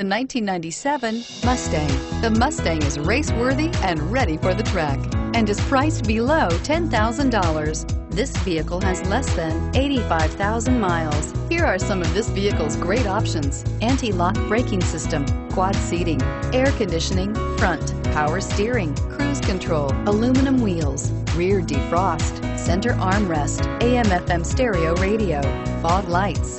The 1997 Mustang. The Mustang is race-worthy and ready for the track and is priced below $10,000. This vehicle has less than 85,000 miles. Here are some of this vehicle's great options. Anti-lock braking system, quad seating, air conditioning, front, power steering, cruise control, aluminum wheels, rear defrost, center armrest, AM FM stereo radio, fog lights.